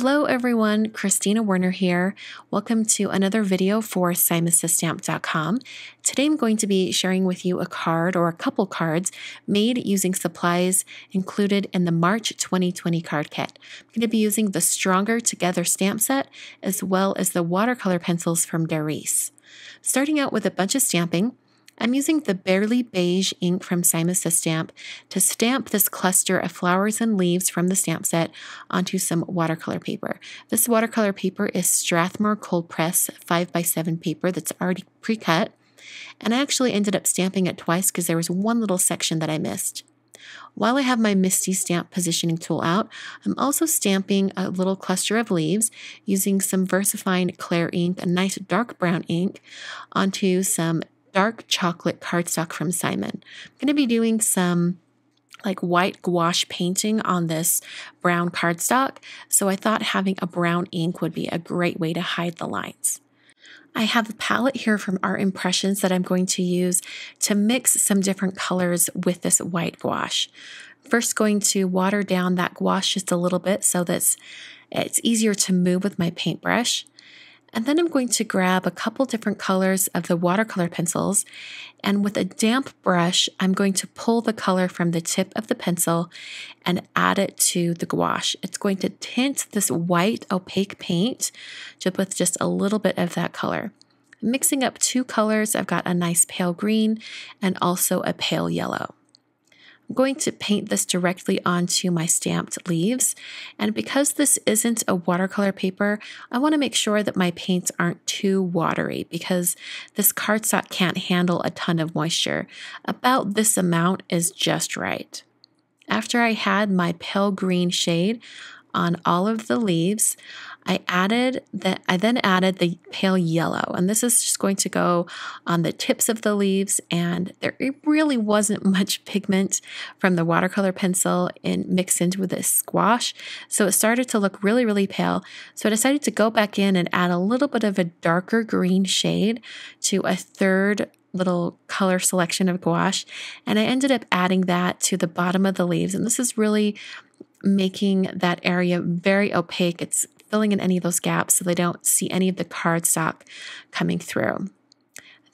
Hello everyone, Kristina Werner here. Welcome to another video for SimonSaysStamp.com. Today I'm going to be sharing with you a card or a couple cards made using supplies included in the March 2020 card kit. I'm going to be using the Stronger Together stamp set as well as the watercolor pencils from Darice. Starting out with a bunch of stamping, I'm using the Barely Beige ink from Simon Says Stamp to stamp this cluster of flowers and leaves from the stamp set onto some watercolor paper. This watercolor paper is Strathmore Cold Press 5x7 paper that's already pre-cut. And I actually ended up stamping it twice because there was one little section that I missed. While I have my MISTI stamp positioning tool out, I'm also stamping a little cluster of leaves using some VersaFine Clair ink, a nice dark brown ink, onto some dark chocolate cardstock from Simon. I'm going to be doing some like white gouache painting on this brown cardstock, so I thought having a brown ink would be a great way to hide the lines. I have a palette here from Art Impressions that I'm going to use to mix some different colors with this white gouache. First going to water down that gouache just a little bit so that it's easier to move with my paintbrush. And then I'm going to grab a couple different colors of the watercolor pencils. And with a damp brush, I'm going to pull the color from the tip of the pencil and add it to the gouache. It's going to tint this white opaque paint just with just a little bit of that color. Mixing up two colors, I've got a nice pale green and also a pale yellow. I'm going to paint this directly onto my stamped leaves. And because this isn't a watercolor paper, I want to make sure that my paints aren't too watery because this cardstock can't handle a ton of moisture. About this amount is just right. After I had my pale green shade on all of the leaves, I added that I then added the pale yellow, and this is just going to go on the tips of the leaves. And there really wasn't much pigment from the watercolor pencil in mixed into with this gouache, so it started to look really, really pale. So I decided to go back in and add a little bit of a darker green shade to a third little color selection of gouache, and I ended up adding that to the bottom of the leaves. And this is really making that area very opaque. It's filling in any of those gaps so they don't see any of the cardstock coming through.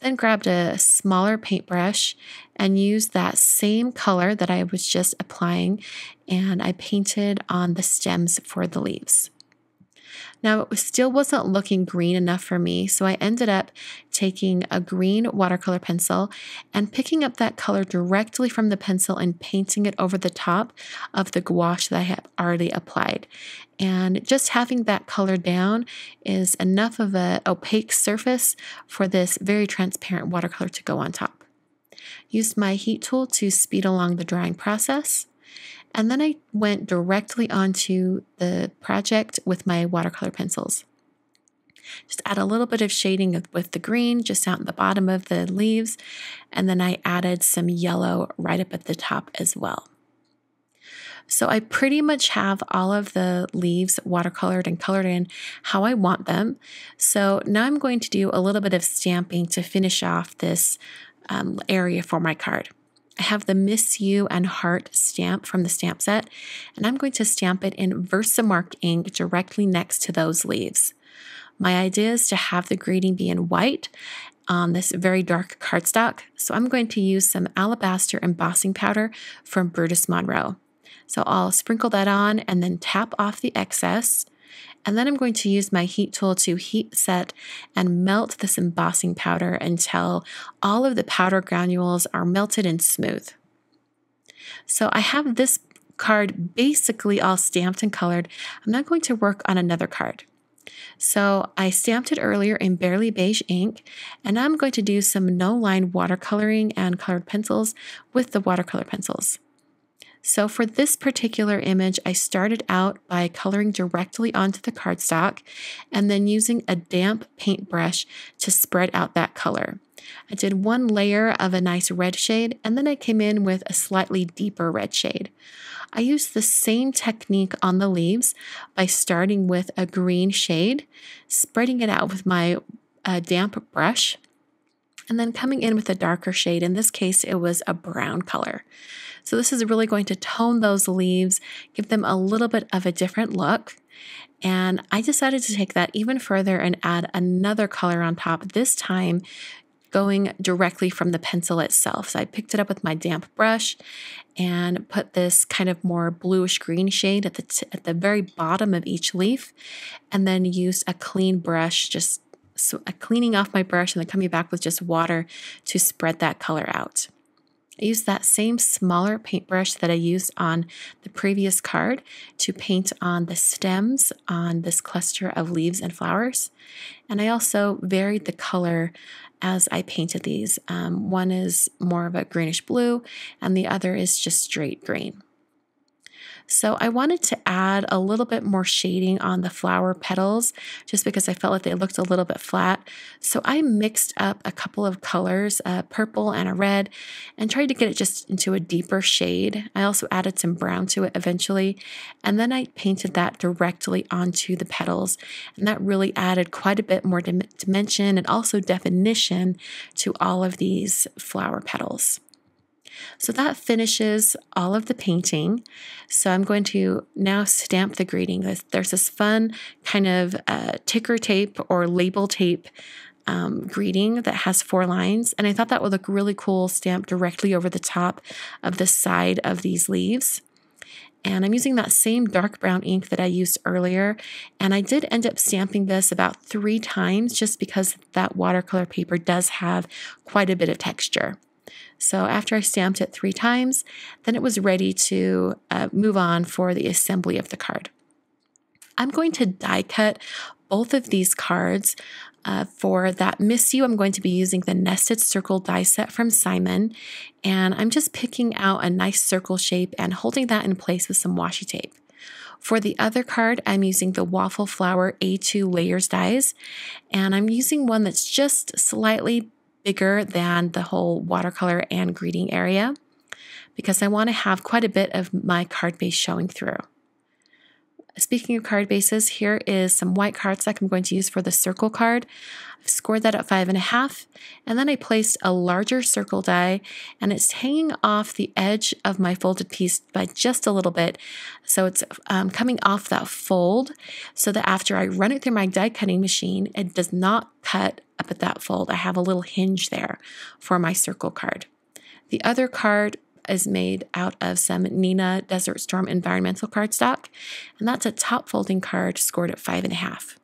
Then grabbed a smaller paintbrush and used that same color that I was just applying and I painted on the stems for the leaves. Now, it still wasn't looking green enough for me, so I ended up taking a green watercolor pencil and picking up that color directly from the pencil and painting it over the top of the gouache that I had already applied. And just having that color down is enough of an opaque surface for this very transparent watercolor to go on top. Used my heat tool to speed along the drying process. And then I went directly onto the project with my watercolor pencils. Just add a little bit of shading with the green just out in the bottom of the leaves. And then I added some yellow right up at the top as well. So I pretty much have all of the leaves watercolored and colored in how I want them. So now I'm going to do a little bit of stamping to finish off this um, area for my card. I have the Miss You and Heart stamp from the stamp set, and I'm going to stamp it in Versamark ink directly next to those leaves. My idea is to have the greeting be in white on this very dark cardstock, so I'm going to use some alabaster embossing powder from Brutus Monroe. So I'll sprinkle that on and then tap off the excess. And then I'm going to use my heat tool to heat set and melt this embossing powder until all of the powder granules are melted and smooth. So I have this card basically all stamped and colored. I'm not going to work on another card. So I stamped it earlier in Barely Beige ink, and I'm going to do some no line watercoloring and colored pencils with the watercolor pencils. So for this particular image, I started out by coloring directly onto the cardstock and then using a damp paintbrush to spread out that color. I did one layer of a nice red shade and then I came in with a slightly deeper red shade. I used the same technique on the leaves by starting with a green shade, spreading it out with my uh, damp brush, and then coming in with a darker shade. In this case, it was a brown color. So this is really going to tone those leaves, give them a little bit of a different look. And I decided to take that even further and add another color on top, this time going directly from the pencil itself. So I picked it up with my damp brush and put this kind of more bluish green shade at the, t- at the very bottom of each leaf, and then used a clean brush, just so, cleaning off my brush and then coming back with just water to spread that color out. I used that same smaller paintbrush that I used on the previous card to paint on the stems on this cluster of leaves and flowers. And I also varied the color as I painted these. Um, one is more of a greenish blue, and the other is just straight green. So I wanted to add a little bit more shading on the flower petals just because I felt like they looked a little bit flat. So I mixed up a couple of colors, a purple and a red, and tried to get it just into a deeper shade. I also added some brown to it eventually, and then I painted that directly onto the petals. And that really added quite a bit more dim- dimension and also definition to all of these flower petals. So that finishes all of the painting. So I'm going to now stamp the greeting. There's this fun kind of uh, ticker tape or label tape um, greeting that has four lines. And I thought that would look really cool stamped directly over the top of the side of these leaves. And I'm using that same dark brown ink that I used earlier. And I did end up stamping this about three times just because that watercolor paper does have quite a bit of texture. So after I stamped it three times, then it was ready to uh, move on for the assembly of the card. I'm going to die cut both of these cards. Uh, for that Miss You, I'm going to be using the Nested Circle die set from Simon. And I'm just picking out a nice circle shape and holding that in place with some washi tape. For the other card, I'm using the Waffle Flower A2 Layers dies, and I'm using one that's just slightly bigger than the whole watercolor and greeting area because I want to have quite a bit of my card base showing through. Speaking of card bases, here is some white cardstock I'm going to use for the circle card. I've scored that at five and a half, and then I placed a larger circle die, and it's hanging off the edge of my folded piece by just a little bit. So it's um, coming off that fold so that after I run it through my die cutting machine, it does not cut up at that fold. I have a little hinge there for my circle card. The other card is made out of some Neenah Desert Storm environmental cardstock, and that's a top folding card scored at five and a half.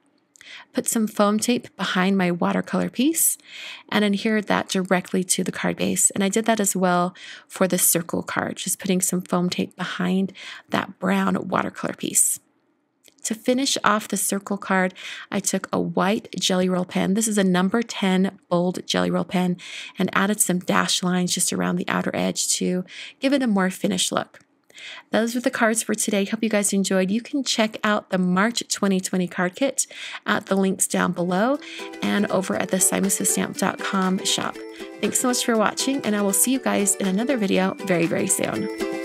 Put some foam tape behind my watercolor piece and adhered that directly to the card base. And I did that as well for the circle card, just putting some foam tape behind that brown watercolor piece. To finish off the circle card, I took a white Gelly Roll pen. This is a number 10 bold Gelly Roll pen and added some dash lines just around the outer edge to give it a more finished look. Those were the cards for today. Hope you guys enjoyed. You can check out the March 2020 card kit at the links down below and over at the simonsaysstamp.com shop. Thanks so much for watching, and I will see you guys in another video very, very soon.